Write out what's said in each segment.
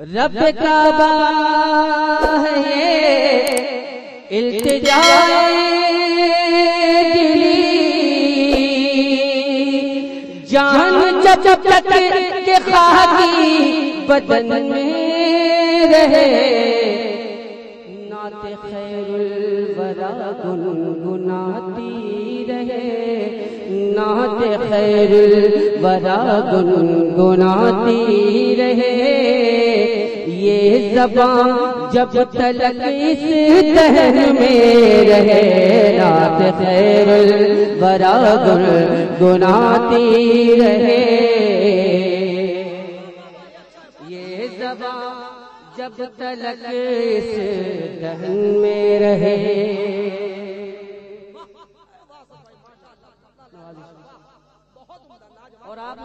रब का ये जान जब तक के खाकी बदन में रहे। नाते खैरुल वरा गुनगुनाती रहे। नाते खैरुल वरा गुनगुनाती रहे। ये जबान जब तलक इस दहन में रहे, रात खैरुल वरा गुनगुनाती रहे। ये जबान जब तलक इस दहन में रहे। और आप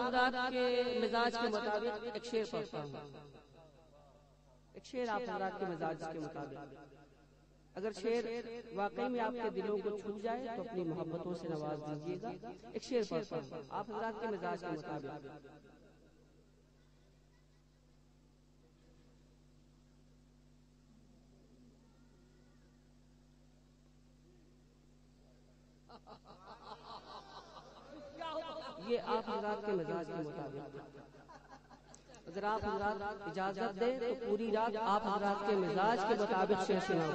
के मिजाज के मुताबिक एक शेर पढ़ता हूँ। शेर आप हजरात के मिजाज के मुताबिक। अगर शेर वाकई में आपके दिलों को छू जाए तो अपनी मोहब्बतों से नवाज़ दीजिएगा। एक शेर पढ़ता हूँ आप हजरात के मिजाज के मुताबिक। ये आप हजरात के मिजाज के मुताबिक। अगर आप हजरात इजाज़त दें तो पूरी रात आप हजरात के मिजाज के मुताबिक शेर सुनाओ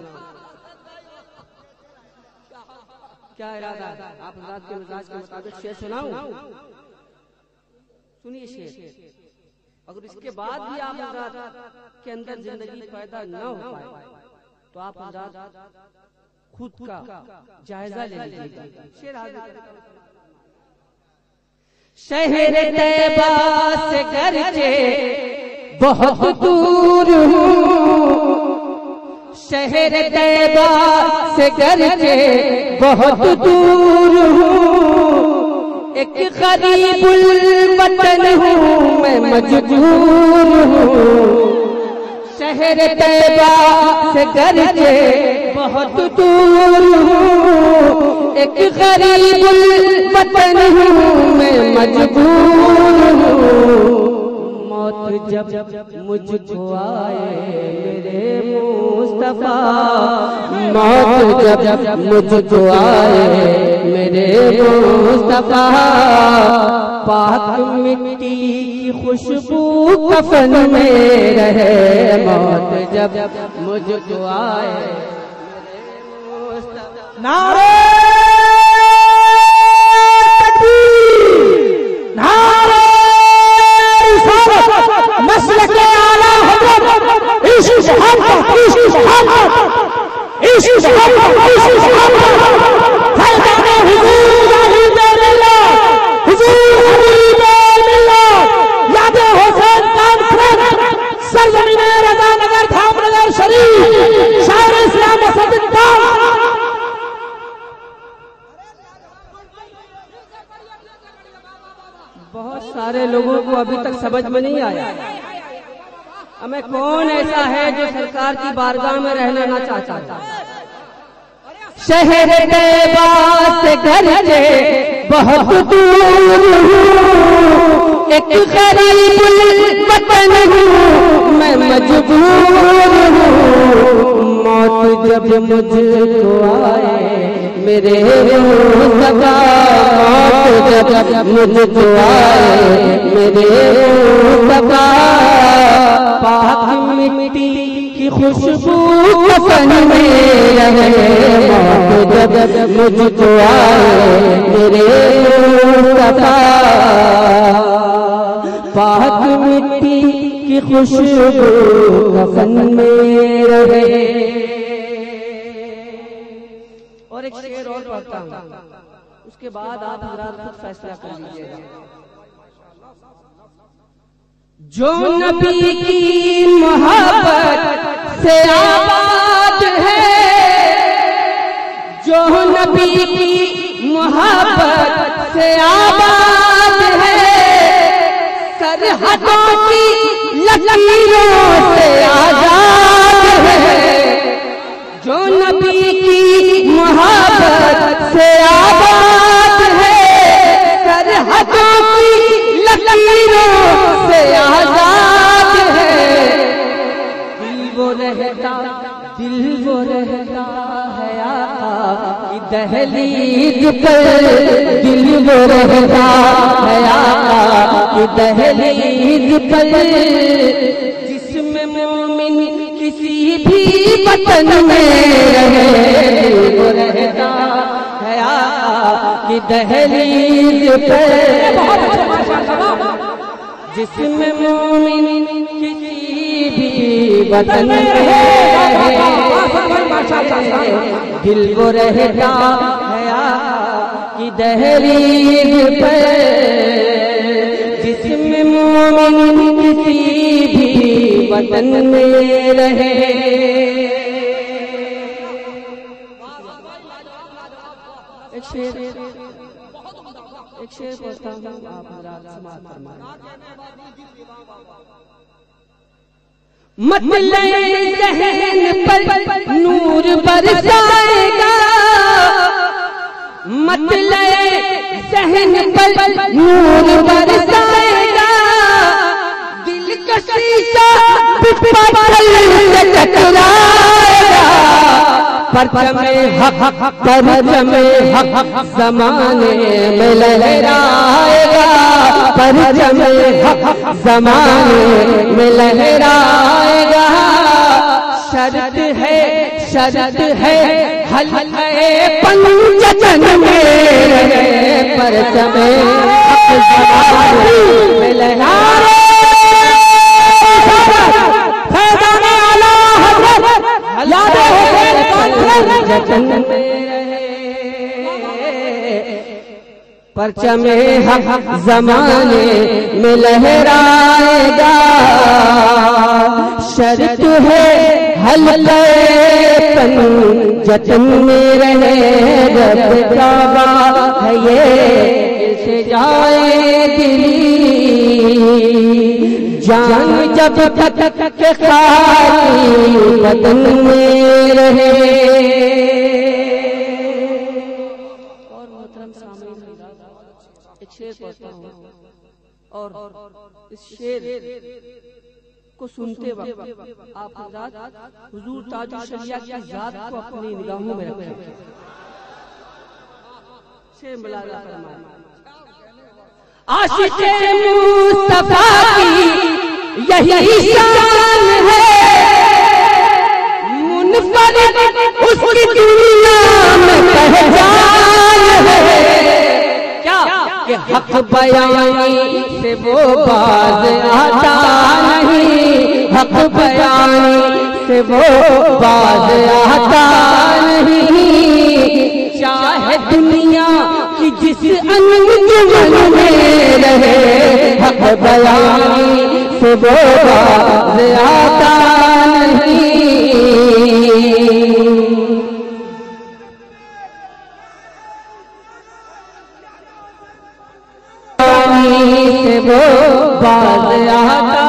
क्या इरादा है? आप हजरात के मिजाज के मुताबिक शेर सुनाओ सुनिए शेर। अगर इसके बाद भी आप हजरात के अंदर ज़िंदगी पैदा न हो पाए तो आप हजरात खुद का जायजा ले लीजिएगा शेर आगे शहर तैबा से बहुत दूर हूँ। शहर तैबा से से बहुत दूर हूँ। एक गरीबुल वतन हूँ। मैं मजबूर हूँ। शहर तैबा से घर से बहुत दूर एक गरीबुल वतन हूँ मैं मजबूर मौत जब मुझको आए मेरे मुस्तफ़ा। मौत जब मुझको आए मेरे मुस्तफ़ा। पाक मिट्टी खुशबू कफन में रहे मौत जब मुझको आए। नारे नारे लोगों को अभी तक समझ में नहीं आया। हमें कौन ऐसा है जो सरकार की बारगाह में रहना ना चाहता? है शहर से घर से बहुत दूर एक गरीब वतन हूँ। मैं मजबूर मौत जब मुझको आए, मेरे मौत जब मुझको आए मेरे मुस्तफ़ा पाक मिट्टी की खुशबू कफन में रहे जब मुझको आए मेरे मुस्तफ़ा पाक मिट्टी की खुशबू कफन में रहे और एक शेर और पढ़ता उसके बाद आप हजरात खुद फैसला कर लीजिएगा। जो नबी की मोहब्बत से आबाद है, जो नबी की मोहब्बत से आबाद है, सरहदों की लकीरों से आज़ाद है। जो नबी की मोहब्बत से आबाद दहलीज पर दिल वो रहता है की दहलीज पर जिसमें मोमिन किसी भी वतन में रहे, वो रहता है की दहलीज पर जिसमें मोमिन किसी भी वतन में दिल वो रहता की दहलीज पर जिसमें मोमिन किसी भी वतन में रहे। मतलब नूर बरसाएगा मतलब सहन पर नूर बरसाएगा दिल का से टकराएगा परचमे हक हक, जमाने में लहराएगा। परचमे हक, जमाने में लहराएगा। शरद है शरद है, हल्के पंचजन में रहे परचमे हक जमाने में लहराएगा फैजाने आला हज़रत यादें हुसैन कॉन्फ्रेंस जतन परचमे हक जमाने में लहराएगा। शर्त है हल्के पन जतन में रहे रब काबा है ये से जाए दिली। जान जब तक के खाली बदन में रहे। और मोहतरम सामीन एक शेर पढ़ता हूँ। और इस शेर को सुनते वक्त आप हजरात हुजूर शरिया की जात को अपनी निगाहों में रखें शेर मुलाजा फरमाएँ आशिक मुस्तफ़ा की यही शान हक बयानी से वो बाज आता नहीं। हक बयानी से वो बाज आता नहीं। चाहे दुनिया की जिस अनजुमन में रहे, हक बयानी से वो बाज आता से वो बाज आता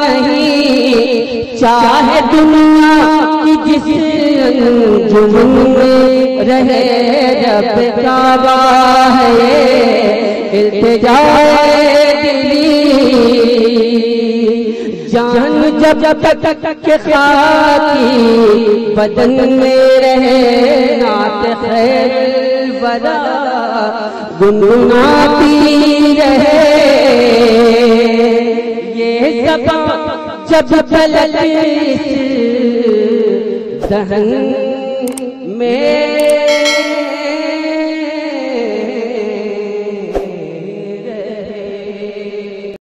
नहीं। चाहे दुनिया की जिस जुमन में रहे रब काबा है इल्तिजाए दिली। जान जब जब तक के खाकी बदन में रहे, नात खैर बरा गुनगुनाती रहे। ये जब तलक दहन में